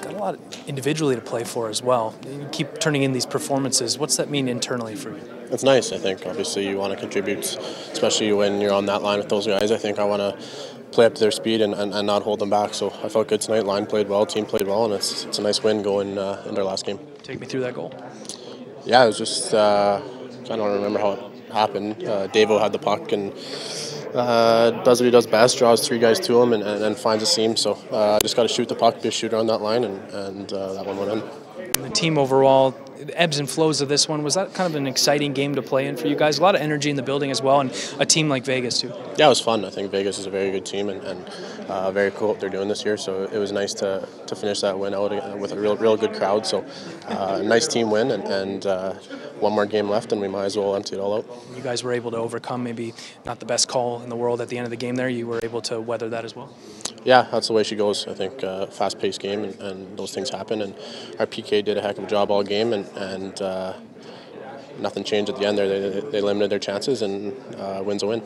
Got a lot individually to play for as well. You keep turning in these performances. What's that mean internally for you? It's nice. I think obviously you want to contribute, especially when you're on that line with those guys. I think I want to play up to their speed and, and, and not hold them back. So I felt good tonight. Line played well, team played well, and it's it's a nice win going uh, into our last game. Take me through that goal. Yeah, it was just uh, I don't remember how it happened. Uh, Davo had the puck and uh, does what he does best, draws three guys to him, and, and, and finds a seam. So uh, just got to shoot the puck, be a shooter on that line, and, and uh, that one went in. And the team overall, the ebbs and flows of this one, was that kind of an exciting game to play in for you guys? A lot of energy in the building as well, and a team like Vegas too. Yeah, it was fun. I think Vegas is a very good team, and, and uh, very cool what they're doing this year. So it was nice to, to finish that win out with a real real good crowd. So uh, nice team win, and, and uh, one more game left, and we might as well empty it all out. You guys were able to overcome maybe not the best call in the world at the end of the game there. You were able to weather that as well. Yeah, that's the way she goes. I think uh, fast-paced game, and, and, those things happen. And our PK did a heck of a job all game, and, and uh, nothing changed at the end there. They, they limited their chances, and uh, wins a win.